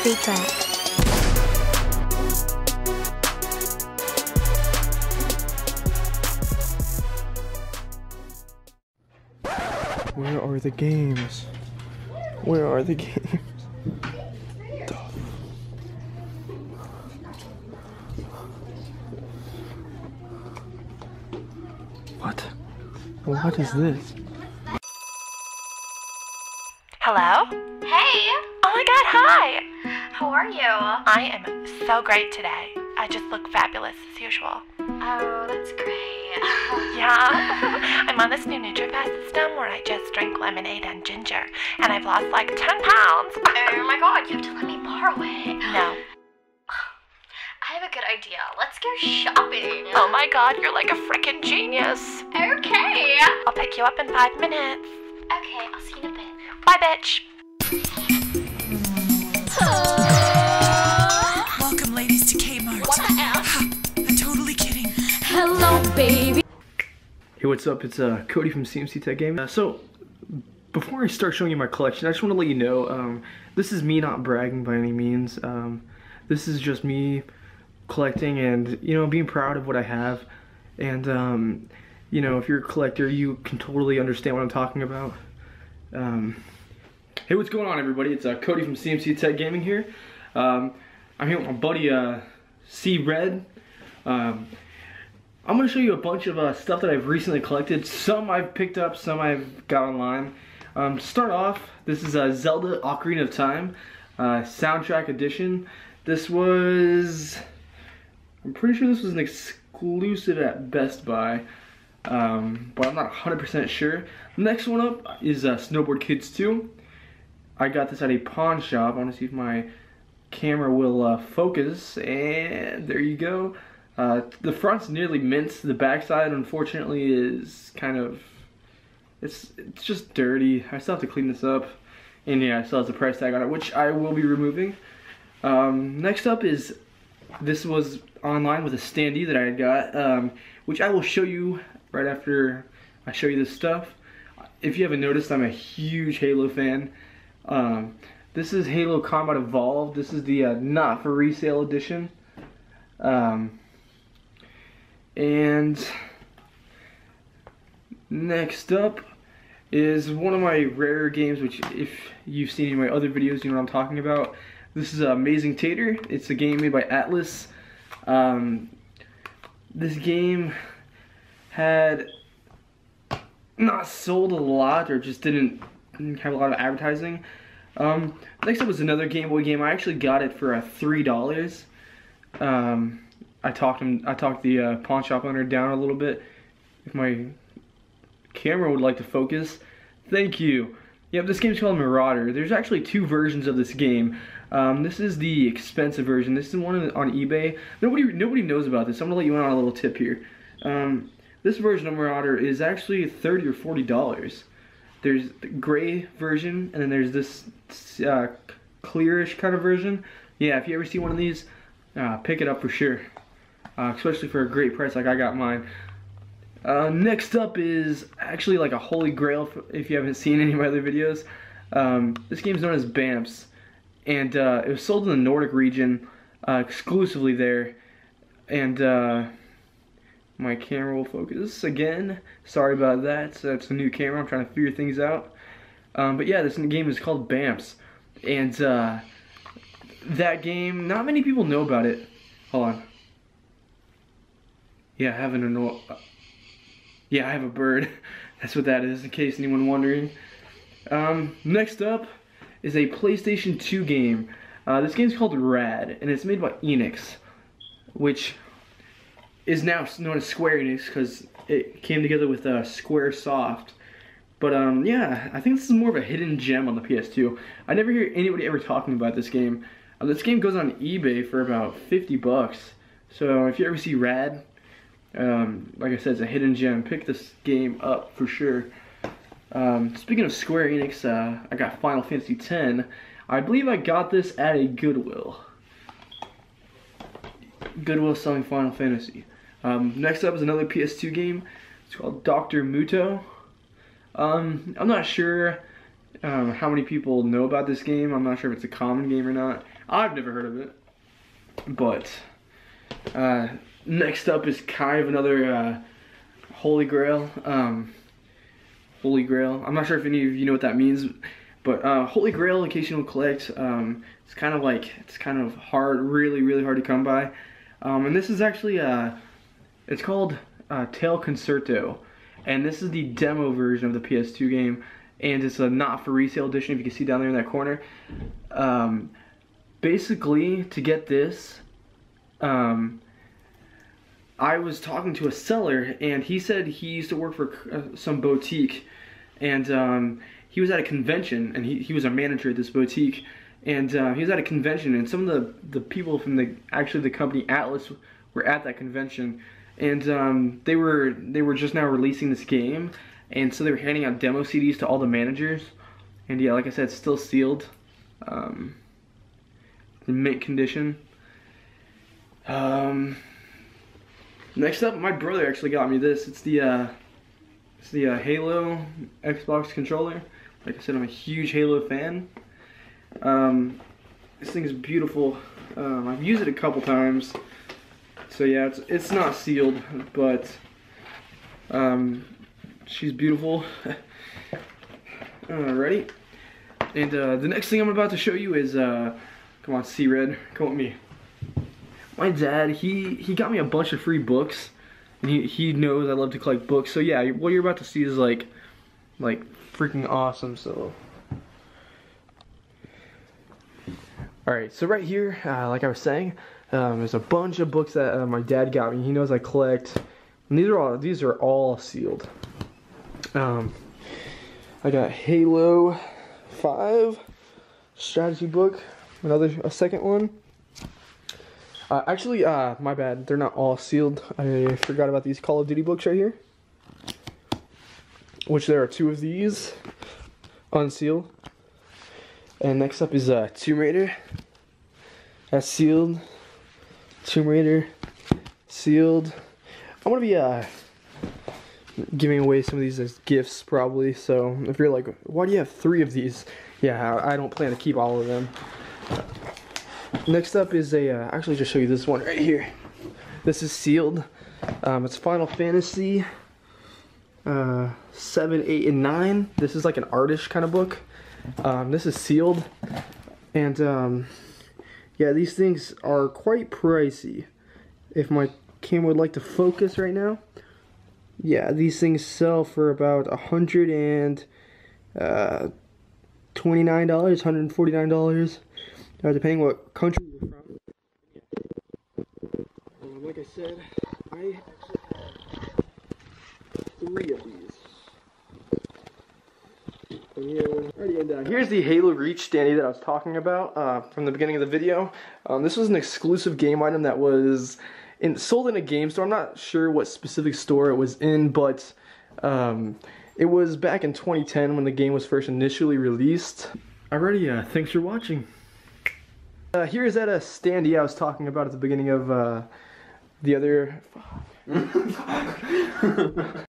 Speed Track. Where are the games? Where are the games? What? What is this? Hello? Hey, Oh my god, hi! How are you? I am so great today. I just look fabulous as usual. Oh, that's great. Yeah. I'm on this new NutriFast system where I just drink lemonade and ginger, and I've lost like 10 pounds. oh my god, you have to let me borrow it. no. I have a good idea. Let's go shopping. Oh my god, you're like a freaking genius. Okay. I'll pick you up in five minutes. Okay, I'll see you in a bit. Bye, bitch. Hey, what's up? It's uh, Cody from CMC Tech Gaming. Uh, so, before I start showing you my collection, I just want to let you know um, this is me not bragging by any means. Um, this is just me collecting and you know being proud of what I have. And um, you know, if you're a collector, you can totally understand what I'm talking about. Um, hey, what's going on, everybody? It's uh, Cody from CMC Tech Gaming here. Um, I'm here with my buddy uh, C I'm gonna show you a bunch of uh, stuff that I've recently collected. Some I've picked up, some I've got online. Um, to start off, this is a Zelda Ocarina of Time uh, soundtrack edition. This was, I'm pretty sure this was an exclusive at Best Buy, um, but I'm not 100% sure. Next one up is uh, Snowboard Kids 2. I got this at a pawn shop. I want to see if my camera will uh, focus, and there you go. Uh, the front's nearly mint. The backside, unfortunately, is kind of it's it's just dirty. I still have to clean this up, and yeah, it still has a price tag on it, which I will be removing. Um, next up is this was online with a standee that I had got, um, which I will show you right after I show you this stuff. If you haven't noticed, I'm a huge Halo fan. Um, this is Halo Combat Evolved. This is the uh, not for resale edition. Um, and next up is one of my rare games, which if you've seen any of my other videos, you know what I'm talking about. This is Amazing Tater. It's a game made by Atlus. Um, this game had not sold a lot or just didn't, have a lot of advertising. Um, next up was another Game Boy game. I actually got it for uh, three dollars. Um, I talked him. I talked the uh, pawn shop owner down a little bit. If my camera would like to focus, thank you. Yep, this game's called Marauder. There's actually two versions of this game. Um, this is the expensive version. This is one on eBay. Nobody nobody knows about this. I'm gonna let you in on a little tip here. Um, this version of Marauder is actually 30 or 40 dollars. There's the gray version, and then there's this uh, clearish kind of version. Yeah, if you ever see one of these, uh, pick it up for sure. Uh, especially for a great price like I got mine. Uh, next up is actually like a holy grail if you haven't seen any of my other videos. Um, this game is known as Bamse, and uh, it was sold in the Nordic region, uh, exclusively there. And uh, my camera will focus again. Sorry about that. So it's a new camera. I'm trying to figure things out. Um, but yeah, this game is called Bamse, and uh, that game, not many people know about it. Hold on. Yeah, I have an Yeah, I have a bird. That's what that is, in case anyone wondering. Um, next up is a PlayStation 2 game. Uh, this game's called Rad, and it's made by Enix, which is now known as Square Enix because it came together with uh, Square Soft. But um, yeah, I think this is more of a hidden gem on the PS2. I never hear anybody ever talking about this game. Uh, this game goes on eBay for about 50 bucks. So if you ever see Rad, um, like I said, it's a hidden gem. Pick this game up for sure. Um, speaking of Square Enix, uh, I got Final Fantasy X. I believe I got this at a Goodwill. Goodwill selling Final Fantasy. Um, next up is another PS2 game. It's called Dr. Muto. Um, I'm not sure um, how many people know about this game. I'm not sure if it's a common game or not. I've never heard of it. But uh, next up is kind of another uh, Holy Grail. Um, Holy Grail. I'm not sure if any of you know what that means, but uh, Holy Grail, in case you don't collect, um, it's kind of like it's kind of hard, really, really hard to come by. Um, and this is actually uh, it's called uh, Tail Concerto, and this is the demo version of the PS2 game, and it's a not for resale edition. If you can see down there in that corner. Um, basically, to get this, um, I was talking to a seller, and he said he used to work for uh, some boutique, and um, he was at a convention, and he, he was a manager at this boutique, and uh, he was at a convention, and some of the, the people from the actually the company Atlus were at that convention, and um, they were they were just now releasing this game, and so they were handing out demo CDs to all the managers, and yeah, like I said, still sealed, um, in mint condition. Um, next up, my brother actually got me this. It's the uh, it's the uh, Halo Xbox controller. Like I said, I'm a huge Halo fan. Um, this thing is beautiful. Um, I've used it a couple times. So yeah, it's it's not sealed, but um, she's beautiful. Alrighty. And uh, the next thing I'm about to show you is, uh, come on, C-Red, come with me. My dad, he he got me a bunch of free books. And he he knows I love to collect books. So yeah, what you're about to see is like, like freaking awesome. So. Alright, so right here, uh, like I was saying, um, there's a bunch of books that uh, my dad got me. He knows I collect. And these are all these are all sealed. Um, I got Halo 5 strategy book, another a second one. Uh, actually, uh, my bad. They're not all sealed. I forgot about these Call of Duty books right here. Which there are two of these unsealed. And next up is uh, Tomb Raider. That's sealed. Tomb Raider, sealed. I'm gonna be uh, giving away some of these as gifts probably. So if you're like, why do you have three of these? Yeah, I don't plan to keep all of them. Next up is a, uh, actually just show you this one right here. This is sealed. Um, it's Final Fantasy uh, 7, 8, and 9. This is like an artist kind of book. Um, this is sealed. And um, yeah, these things are quite pricey. If my camera would like to focus right now. Yeah, these things sell for about a hundred and uh, twenty-nine dollars, hundred and forty-nine dollars, uh, depending what country you're from. Um, like I said, I actually have three of these. And here, alrighty, and, uh, here's the Halo Reach standee that I was talking about uh, from the beginning of the video. Um, this was an exclusive game item that was in, sold in a game store. I'm not sure what specific store it was in, but um, it was back in 2010 when the game was first initially released. Alrighty, uh, thanks for watching. Uh, here's that uh, standee I was talking about at the beginning of uh, the other...